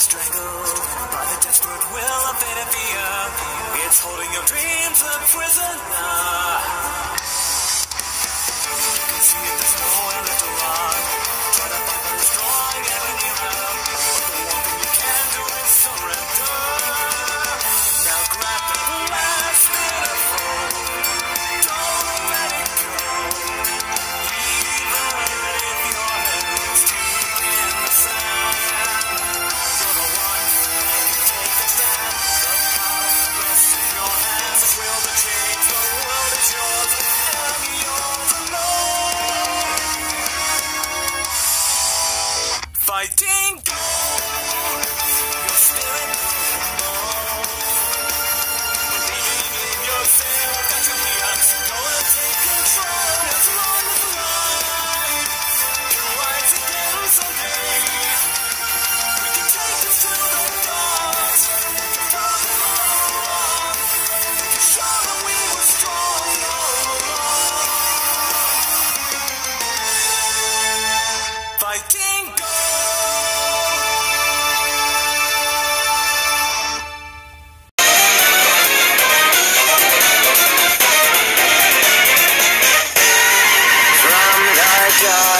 strangled by the desperate will of vanity. It's holding your dreams a prisoner. fighting. die.